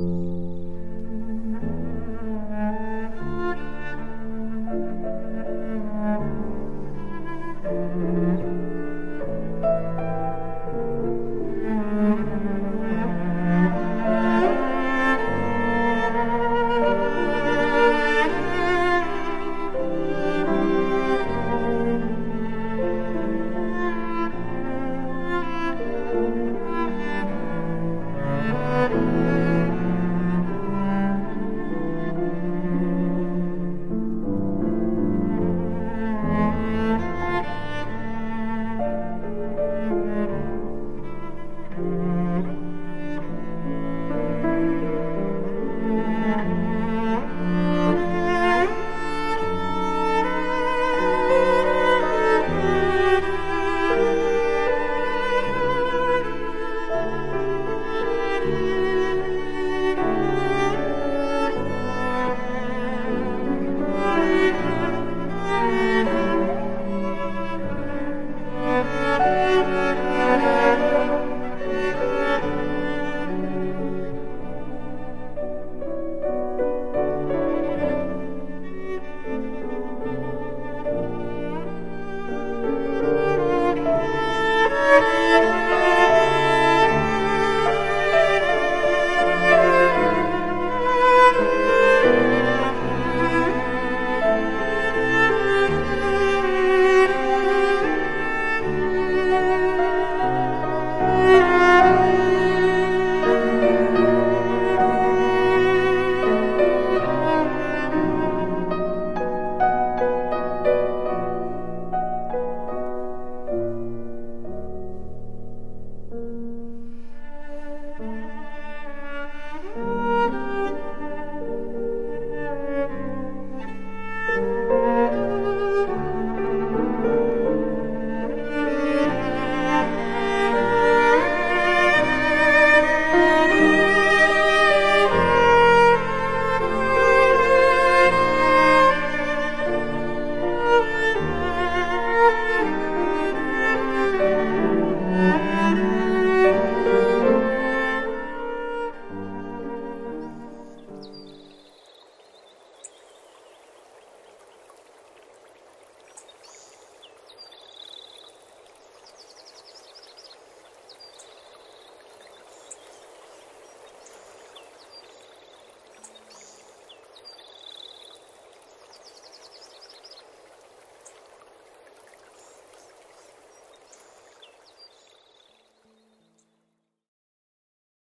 you